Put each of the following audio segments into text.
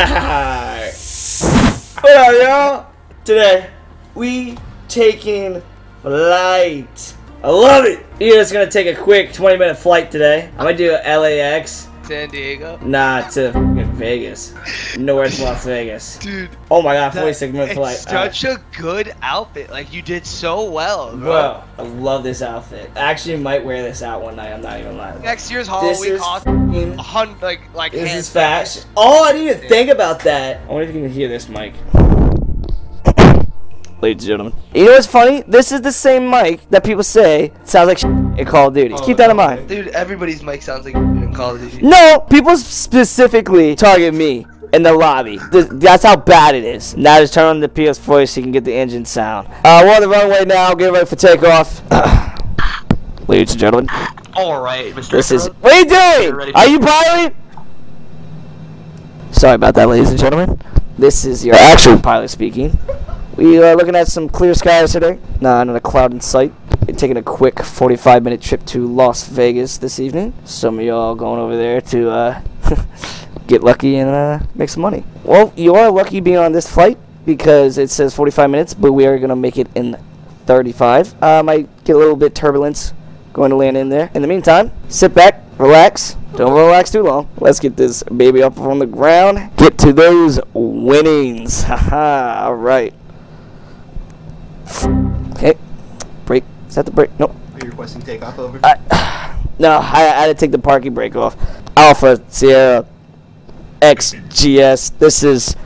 what up, y'all? Today, we taking flight. I love it. We're just gonna take a quick 20 minute flight today. I'm gonna do LAX. San Diego. Nah, to Vegas. North Las Vegas. Dude, Oh my god, that- 46 minute it's flight. such a good outfit. Like you did so well, bro. Bro, I love this outfit. I actually might wear this out one night. I'm not even lying. Next year's This Halloween costume, fucking- a hun- like like This is fashion. Oh, I didn't even think about that. I wonder if you can hear this mic. Ladies and gentlemen. You know what's funny? This is the same mic that people say sounds like in Call of Duty. Keep that in mind. Dude, everybody's mic sounds like in Call of Duty. No, people specifically target me in the lobby. That's how bad it is. Now just turn on the PS4 so you can get the engine sound. Uh, we're on the runway now. Get ready for takeoff. Ladies and gentlemen, All right, Mr. this is. Crow. What are you doing? Are you piloting? Sorry about that, ladies and gentlemen. This is your actual pilot speaking. We are looking at some clear skies today. No, not a cloud in sight. Taking a quick 45 minute trip to Las Vegas this evening. Some of y'all going over there to uh, get lucky and uh, make some money. Well, you are lucky being on this flight because it says 45 minutes, but we are going to make it in 35. Uh, might get a little bit turbulence going to land in there. In the meantime, sit back, relax. Don't relax too long. Let's get this baby up on the ground. Get to those winnings. Haha, all right. Okay. Brake. Is that the brake? Nope. Are you requesting takeoff over? I, no, I, I had to take the parking brake off. Alpha Sierra XGS. This is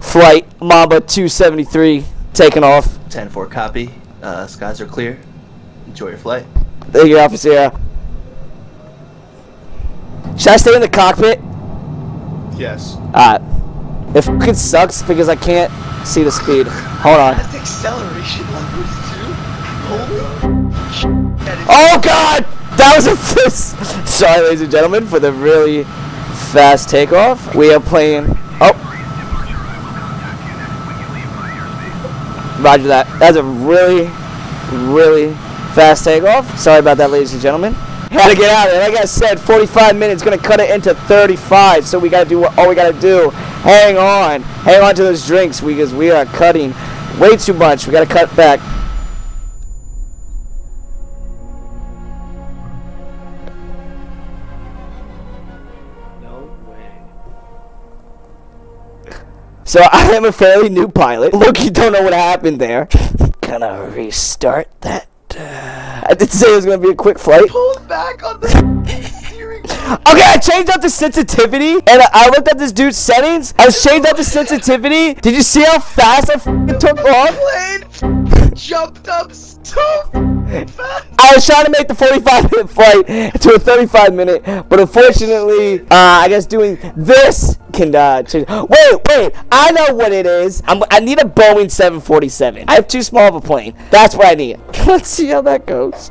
flight Mamba 273 taking off. 10-4 copy. Uh, skies are clear. Enjoy your flight. Thank you, Alpha Sierra. Should I stay in the cockpit? Yes. Uh, if it fucking sucks because I can't see the speed. Hold on. That's acceleration levels too. Holy sh- that is Oh god! That was a fist. Sorry, ladies and gentlemen, for the really fast takeoff. We are playing. Oh. Roger that. That's a really, really fast takeoff. Sorry about that, ladies and gentlemen. Had to get out of it. Like I said, 45 minutes. Gonna cut it into 35. So we gotta do what all we gotta do. Hang on. Hang on to those drinks because we are cutting way too much. We gotta cut back. So I am a fairly new pilot. Look, you don't know what happened there. Gonna restart that. Uh, I did say it was gonna be a quick flight. pulled back on the steering. Okay, I changed up the sensitivity, and I, looked at this dude's settings. I changed up the sensitivity. Did you see how fast I took off? Plane jumped up so fast. I was trying to make the 45 minute flight to a 35 minute, but unfortunately, uh, I guess doing this can uh, change. Wait, wait, I know what it is. I'm, I need a Boeing 747. I have too small of a plane. That's what I need. Let's see how that goes.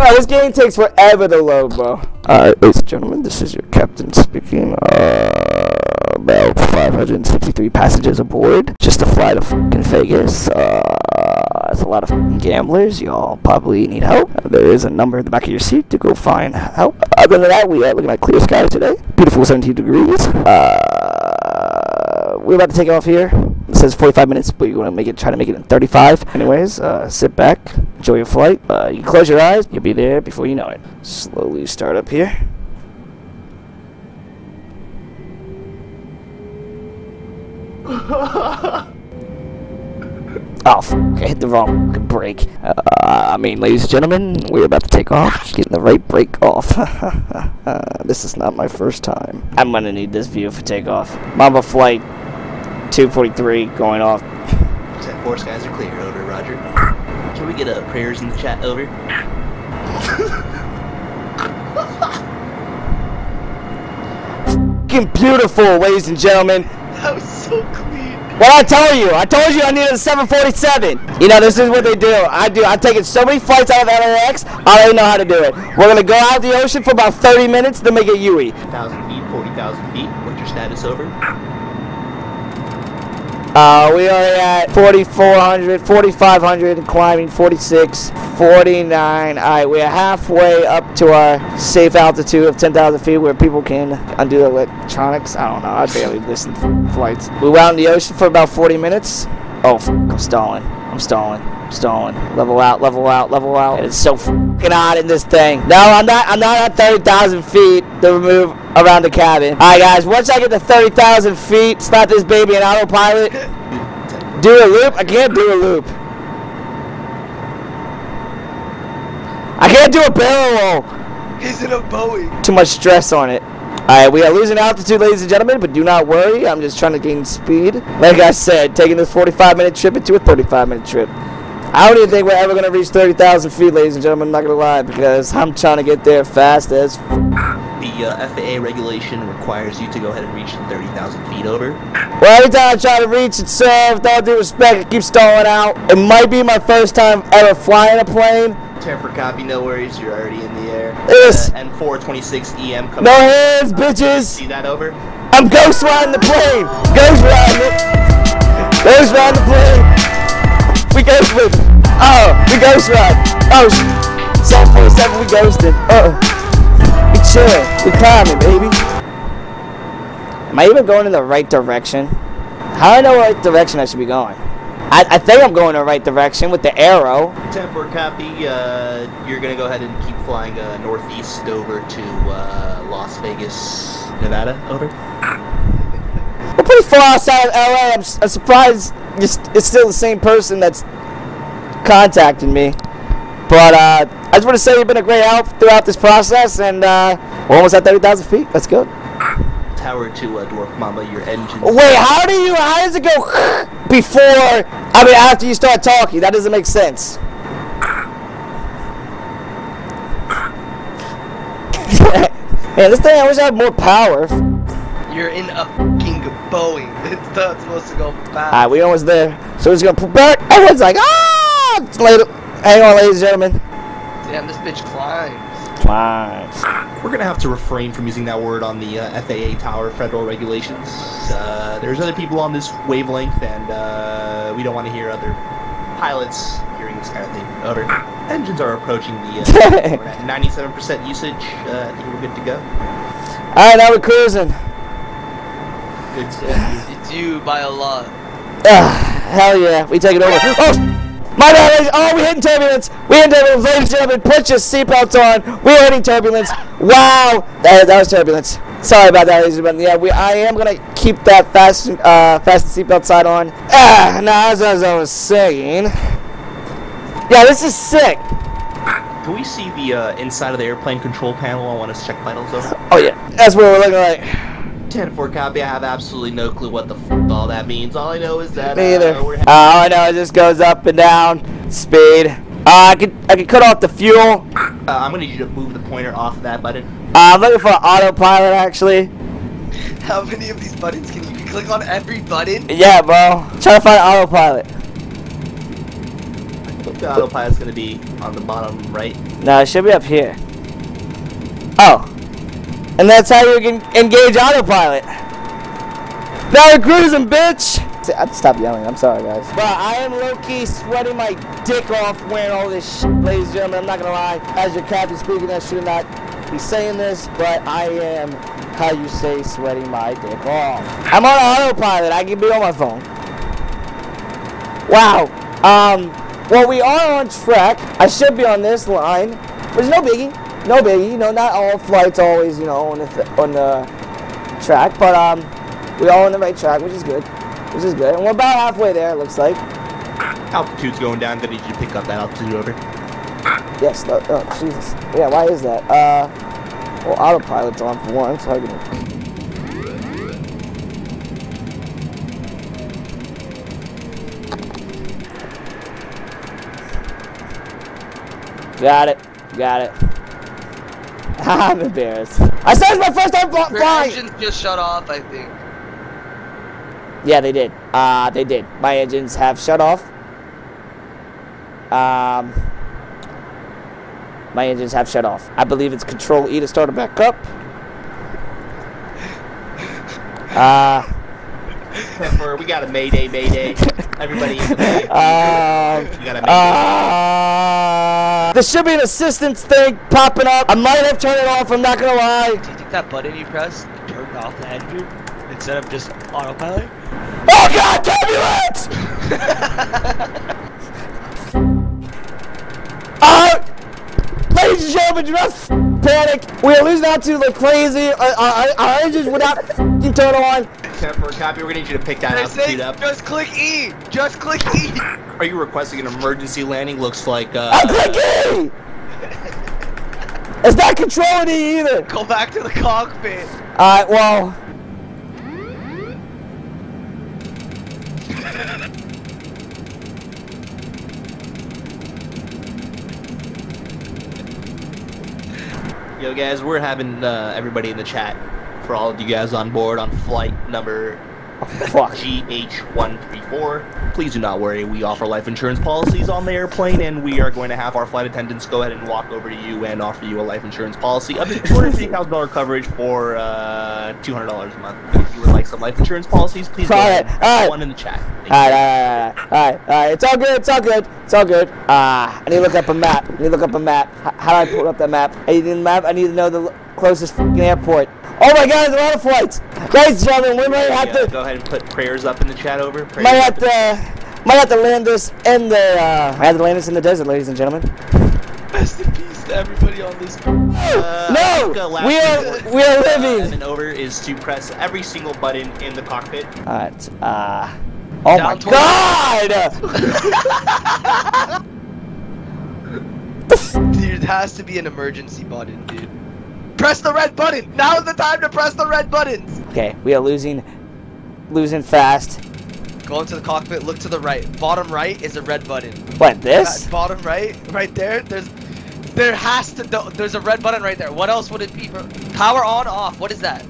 Alright, this game takes forever to load, bro. Alright, ladies and gentlemen, this is your captain speaking. Uh, about 563 passengers aboard. Just to fly to fucking Vegas. Uh, that's a lot of gamblers. Y'all probably need help. Uh, there is a number in the back of your seat to go find help. Other than that, we are looking at clear skies today. Beautiful 17 degrees. Uh, we're about to take off here. It says 45 minutes, but you're gonna make it, try to make it in 35. Anyways, uh, sit back, enjoy your flight. Uh, you close your eyes, you'll be there before you know it. Slowly start up here. Oh, f- I hit the wrong brake. Uh, I mean, ladies and gentlemen, we're about to take off. Just getting the right brake off. this is not my first time. I'm gonna need this view for takeoff. Mamba flight 243 going off. 10-4 skies are clear. Over, Roger. Can we get a prayers in the chat? Over. Fucking beautiful, ladies and gentlemen. That was so clean. What I told you, I told you I needed a 747. You know, this is what they do. I do. I've taken so many flights out of LAX, I don't know how to do it. We're gonna go out the ocean for about 30 minutes, then make it UE. 1,000 feet, 40,000 feet. What's your status? Over. Uh, we are at 4,400, 4,500, and climbing 46, 49. All right, we're halfway up to our safe altitude of 10,000 feet where people can undo the electronics. I don't know. I barely listen to flights. We were out in the ocean for about 40 minutes. Oh, f- I'm stalling. I'm stalling. I'm Stalling. Level out, level out, level out. And it's so fucking hot in this thing. No, I'm not. I'm not at 30,000 feet to move around the cabin. All right, guys. Once I get to 30,000 feet, start this baby in autopilot. Do a loop. I can't do a loop. I can't do a barrel roll. He's in a Bowie? Too much stress on it. Alright, we are losing altitude, ladies and gentlemen, but do not worry. I'm just trying to gain speed. Like I said, taking this 45 minute trip into a 35 minute trip. I don't even think we're ever going to reach 30,000 feet, ladies and gentlemen. I'm not going to lie, because I'm trying to get there fast as. F- The uh, FAA regulation requires you to go ahead and reach 30,000 feet over. well, every time I try to reach it, sir, with all due respect, it keeps stalling out. It might be my first time ever flying a plane. 10 for copy, no worries, you're already in the air. Yes. Uh, and 426 EM coming. No hands, bitches! See that over? I'm ghost riding the plane. Ghost riding it. Ghost riding the plane. We ghost with. Oh, we ghost ride. Oh, 747, we ghosted. Uh oh, we chill. We climbing, baby. Am I even going in the right direction? How do I know what direction I should be going? I, I think I'm going in the right direction with the arrow. 10 for copy, uh, you're gonna go ahead and keep flying uh, northeast over to uh, Las Vegas, Nevada. Over. We're pretty far outside of LA. I'm, I'm surprised it's, it's still the same person that's contacting me. But uh, I just want to say you've been a great help throughout this process, and uh, we're almost at 30,000 feet. That's good. Tower to uh, Dwarf Mamba, your engine. Wait, how do you? How does it go before? I mean, after you start talking, that doesn't make sense. Man, this thing, I wish I had more power. You're in a fucking Boeing. It's not supposed to go fast. Alright, we almost there. So we're just gonna pull back. Everyone's like, ah! It's later. Hang on, ladies and gentlemen. Damn, this bitch climbs. Climbs. We're gonna have to refrain from using that word on the uh, FAA Tower federal regulations. Uh, there's other people on this wavelength, and uh, we don't want to hear other pilots hearing this kind of thing. Over. Engines are approaching the. Uh, we're at 97% usage. Uh, I think we're good to go. Alright, now we're cruising. It's, uh, It's you by a lot. Ah, hell yeah, we take it over. Oh! My bad, ladies. Oh, we hitting turbulence. We hitting turbulence, ladies and gentlemen. Put your seatbelts on. We're hitting turbulence. Wow, that, that was turbulence. Sorry about that, ladies and gentlemen. Yeah, we. I am gonna keep that fast, uh, fast seatbelt side on. Ah, now as, as I was saying, yeah, this is sick. can we see the uh, inside of the airplane control panel? I want to check vitals over. Oh yeah, that's what we're looking like. 10 4 copy. I have absolutely no clue what the f all that means. All I know is that Me either. uh, we're Uh, all I know is this goes up and down, speed. Uh, I could I could cut off the fuel. Uh, I'm gonna need you to move the pointer off of that button. Uh, I'm looking for autopilot actually. How many of these buttons can you click on every button? Yeah, bro. Try to find autopilot. I think the autopilot's gonna be on the bottom right. No, it should be up here. Oh. And that's how you can engage autopilot. Now we're cruising, bitch! I have to stop yelling. I'm sorry, guys. But I am low-key sweating my dick off wearing all this shit, ladies and gentlemen. I'm not gonna lie. As your captain speaking, I should not be saying this, but I am, how you say, sweating my dick off. I'm on autopilot. I can be on my phone. Wow. Um, well, we are on track. I should be on this line. There's no biggie. No biggie. You know, not all flights always, you know, on the th- on the track, but um, we all on the right track, which is good. Which is good. And we're about halfway there. It looks like. Altitude's going down. Need you to pick up that altitude over. Yes. Oh, oh Jesus. Yeah. Why is that? Uh, well, autopilot's on for one, so I can. Got it. Got it. I'm embarrassed. I said it's my first time fly- Your flying. engines just shut off, I think. Yeah, they did. Uh, they did. My engines have shut off. Um, my engines have shut off. I believe it's Control E to start it back up. Uh, Temper, we got a Mayday, Mayday. Everybody in the back. Um, we got a Mayday. uh, there should be an assistance thing popping up. I might have turned it off. I'm not gonna lie. Do you think that button you press turned off the engine instead of just autopilot? Oh God, turbulence! uh, ladies and gentlemen, do not panic. We are losing out to like crazy. Our, our, our engines would not turn on. Temper, copy. We're gonna need you to pick that They're up. just click E! Just click E! Are you requesting an emergency landing? Looks like uh, I'm clicking. It's not controlling it either. Go back to the cockpit! Alright, well. Yo, guys, we're having uh, everybody in the chat for all of you guys on board on flight number Fuck. GH134. Please do not worry. We offer life insurance policies on the airplane, and we are going to have our flight attendants go ahead and walk over to you and offer you a life insurance policy up to $250,000 coverage for uh, $200 a month. If you would like some life insurance policies, please go ahead. alright. One in the chat. Alright, alright, alright, alright, alright. It's all good, it's all good, it's all good. Ah, I need to look up a map. I need to look up a map. H- how do I pull up that map? I need the map, I need to know the closest airport. Oh my god, there's a lot of flights! Ladies and gentlemen, we might have Yeah, to, go ahead and put prayers up in the chat over. Prayers might have in the to, might have to land this in the, uh, I have to land this in the desert, ladies and gentlemen. Rest in peace to everybody on this. Uh, no! think, uh, last We are, thing, we are uh, living! And then over is to press every single button in the cockpit. Alright, uh, oh my Down towards- god! There has to be an emergency button, dude. Press the red button! Now is the time to press the red buttons! Okay, we are losing, losing fast. Go into the cockpit, look to the right. Bottom right is a red button. What, this? That bottom right, right there, there's there has to no, there's a red button right there. What else would it be. Power on, off. What is that?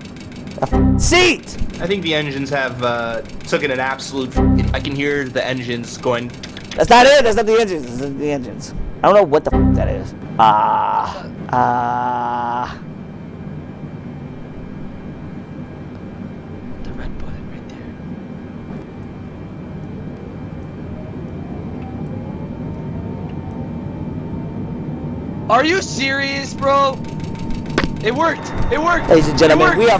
A f- seat! I think the engines have uh, taken an absolute. F- I can hear the engines going. That's not it. That's not the engines. That's not the engines. I don't know what the f- that is. Ah. Ah. The red button right there. Are you serious, bro? It worked. It worked. Ladies and gentlemen, we are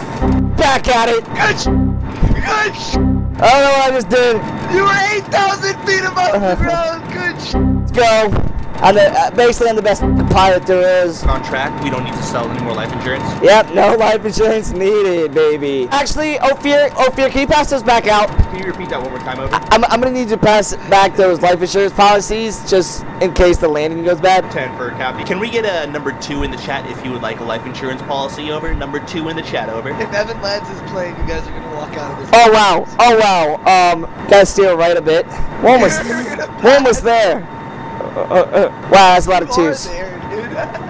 back at it. Good. sh- Good. I don't know what I just did. You were 8,000 feet above the ground. Good. Let's go. I'm the, uh, basically, I'm the best f- pilot there is. On track. We don't need to sell any more life insurance. Yep, no life insurance needed, baby. Actually, Ophir, Ophir, can you pass those back out? Can you repeat that one more time over? I'm, I'm gonna need you to pass back those life insurance policies just in case the landing goes bad. Ten for a copy. Can we get a number two in the chat if you would like a life insurance policy over? Number two in the chat over. If Evan lands his plane, you guys are gonna walk out of this. Oh wow, oh wow. Um, gotta steer right a bit. One was, one was there. Uh, uh, wow, that's a lot of You are twos. there.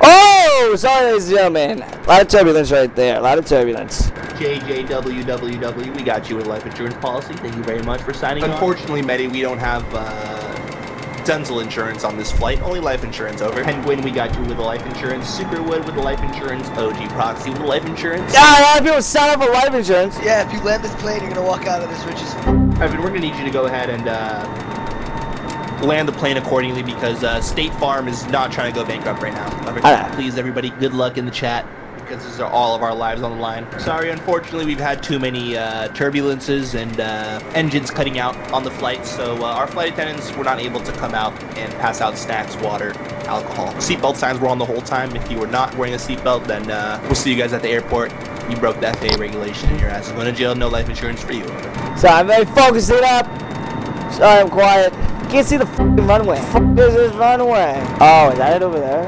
Oh, sorry, ladies and gentlemen. A lot of turbulence right there. A lot of turbulence. JJWWW, we got you with a life insurance policy. Thank you very much for signing on. Unfortunately, Medi, we don't have uh, dental insurance on this flight. Only life insurance over. Penguin, we got you with a life insurance. Superwood with a life insurance. OG Proxy with a life insurance. Yeah, a lot of people sign up for life insurance. Yeah, if you land this plane, you're gonna walk out of this rich as f- Evan, we're gonna need you to go ahead and uh, land the plane accordingly because uh, State Farm is not trying to go bankrupt right now. Ah. Please, everybody, good luck in the chat because these are all of our lives on the line. Sorry, unfortunately, we've had too many uh, turbulences and uh, engines cutting out on the flight, so uh, our flight attendants were not able to come out and pass out snacks, water, alcohol. Seatbelt signs were on the whole time. If you were not wearing a seatbelt, then uh, we'll see you guys at the airport. You broke that FAA regulation and your ass is going to jail. No life insurance for you. So I'm very focused it up. Sorry, I'm quiet. Can't see the fucking runway. Fuck is this runway? Oh, is that it over there?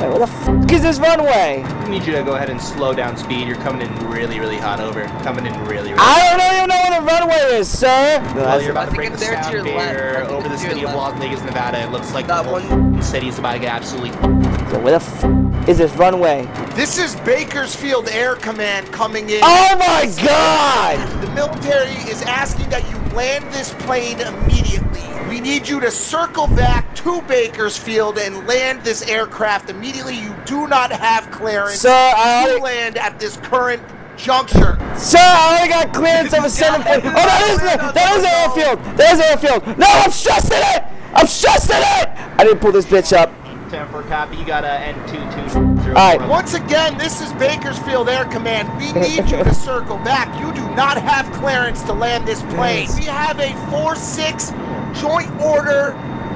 Wait, what the fuck is this runway? We need you to go ahead and slow down speed. You're coming in really, really hot over. Coming in really, really I don't even know where the runway is, sir. Well, you're I about to break the it's to sound your left. I barrier over the city of. Las Vegas, Nevada. It looks like That the whole one- f***ing city's about to get absolutely f- So where the fuck is this runway? This is Bakersfield Air Command coming in. Oh my god! The military is asking that you land this plane immediately. We need you to circle back to Bakersfield and land this aircraft immediately. You do not have clearance Sir, I to land at this current juncture. Sir, I only got clearance of a seven foot. Oh, that is the, that is the airfield. That is the airfield. No, I'm stressing it. I'm stressing it. I didn't pull this bitch up. 10 for copy, you got a N22. All right. Once again, this is Bakersfield Air Command. We need you to circle back. You do not have clearance to land this plane. We have a 4-6 joint order.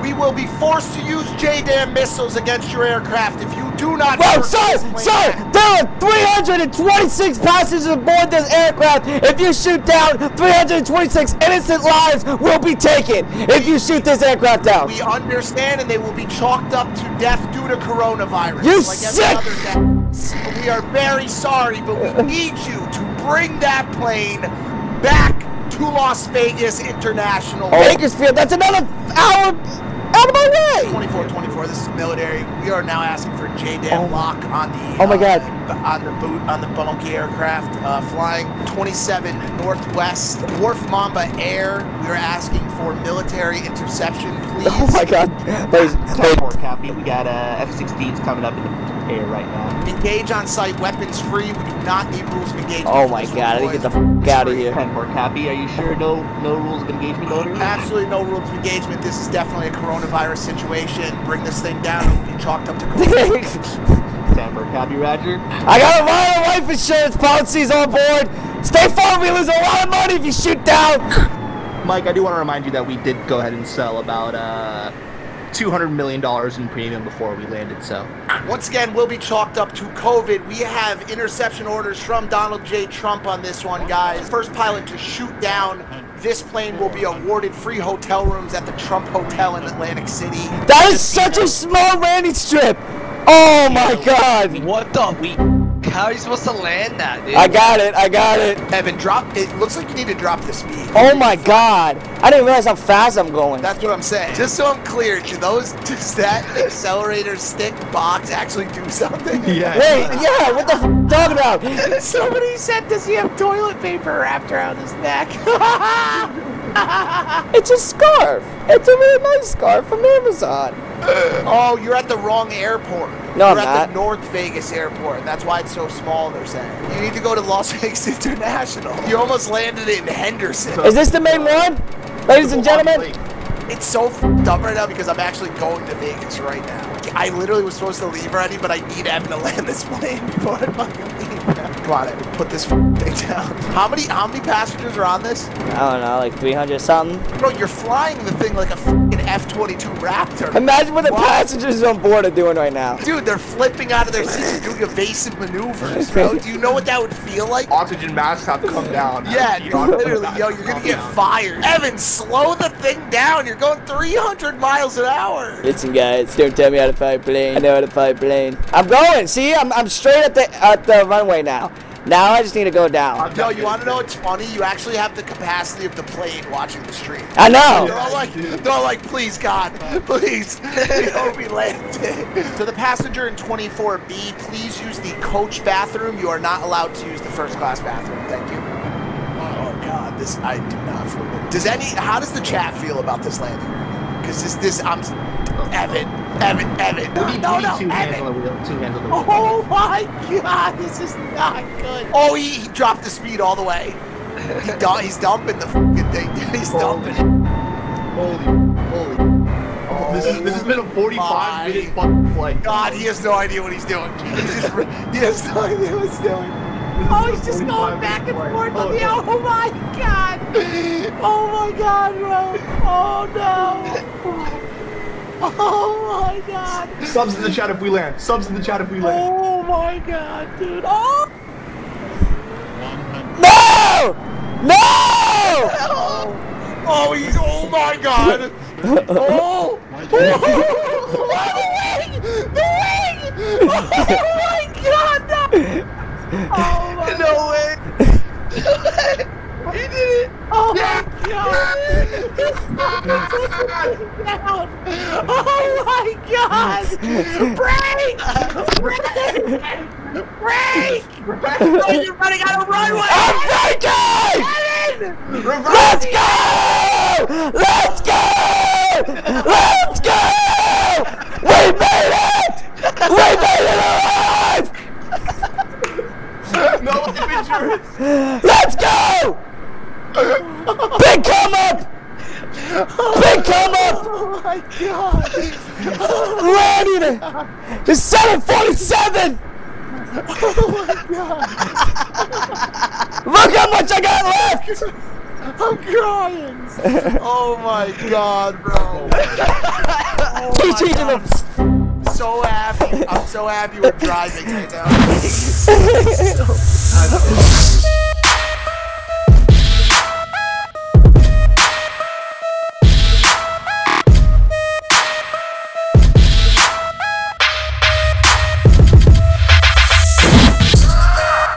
We will be forced to use JDAM missiles against your aircraft if you do not. Whoa, sir, sir, there are 326 passengers aboard this aircraft. If you shoot down, 326 innocent lives will be taken if you shoot this aircraft down. We understand, and they will be chalked up to death due to coronavirus. You like sick. We are very sorry, but we need you to bring that plane back to Las Vegas International. Bakersfield, that's another hour out of my way. 24, 24. This is military. We are now asking for JDAM Oh. lock on the. Oh my uh, God. On the boot on the Bunky aircraft, uh, flying 27 Northwest Dwarf Mamba Air. We are asking for military interception, please. Oh my god. Ladies, 10 ladies, for copy, we got uh, F-16s coming up in the air right now. Engage on site, weapons free. We do not need rules of engagement. Oh my god, I one, need to get the boys. f out of here. 10 for copy, are you sure no no rules of engagement orders? Absolutely no rules of engagement. This is definitely a coronavirus situation. Bring this thing down. It'll be chalked up to COVID. 10 for copy, Roger. I got a lot of life insurance policies on board. State Farm, we lose a lot of money if you shoot down. Mike, I do want to remind you that we did go ahead and sell about uh, $200 million in premium before we landed, so. Once again, we'll be chalked up to COVID. We have interception orders from Donald J. Trump on this one, guys. First pilot to shoot down this plane will be awarded free hotel rooms at the Trump Hotel in Atlantic City. That is such a small landing strip. Oh my god. What the? We. How are you supposed to land that, dude? I got it, I got it. Evan, drop. It looks like you need to drop the speed. Oh my god. I didn't realize how fast I'm going. That's what I'm saying. Just so I'm clear, do those does that accelerator stick box actually do something? Yeah. Wait, yeah, what the f talking about? Somebody said, does he have toilet paper wrapped around his neck? It's a scarf. It's a really nice scarf from Amazon. oh, you're at the wrong airport. No, you're I'm at not. the North Vegas airport. That's why it's so small, they're saying. You need to go to Las Vegas International. You almost landed in Henderson. Is this the main one? Ladies and gentlemen? It's so f***ed up right now because I'm actually going to Vegas right now. I literally was supposed to leave already, but I need Evan to land this plane before I fucking leave. Come on, Evan, put this thing down. How many how many passengers are on this? I don't know, like 300 something. Bro, you're flying the thing like a F-22 Raptor. Imagine what the What? passengers on board are doing right now. Dude, they're flipping out of their seats and doing evasive maneuvers, bro. Do you know what that would feel like? Oxygen masks have come down. Yeah, dude, literally, yo, you're gonna get fired. Evan, slow the thing down. You're going 300 miles an hour. Listen, guys, don't tell me how to fly a plane. I know how to fly a plane. I'm going. See, I'm, I'm straight at the at the runway now. Now I just need to go down. Yo, you want to know what's funny? You actually have the capacity of the plane watching the stream. I know. They're know. all like, they're all like, please God, please, we hope we landed. To the passenger in 24B, please use the coach bathroom. You are not allowed to use the first class bathroom. Thank you. Oh God, this I do not feel good. Does any? How does the chat feel about this landing? Because this, this, I'm, Evan, Evan, Evan. We need, No, we no, two hands on the wheel. Two hands on the wheel. Oh my God, this is not good. Oh, he, he dropped the speed all the way. He du- he's dumping the fucking thing. He's dumping it. Holy, holy. Oh, this, is, this has been a 45 my minute fucking flight. God, he has no idea what he's doing. He's just, he has no idea what he's doing. Oh, he's just going back and forth on oh, the. Oh my God! Oh my God, bro! Oh no! Oh my God! Subs in the chat if we land. Subs in the chat if we land. Oh my God, dude! Oh! No! No! Oh, oh he's. Oh my God! Oh! oh the wing! The wing! Oh my God! No! Oh my No way. he did it. Oh my god! Down. Oh my god! Brake! Brake! Brake! You're running out of runway! I'm braking! Evan! Let's go! Let's go! Let's go! We made it! We made it alive! No life Let's go! Big come up! Big come up! Oh my god! Landing it! It's 747! Oh my god! Look how much I got left! I'm crying! Oh my god, bro! Oh my GG to God, the I'm so happy. I'm so happy we're driving right now.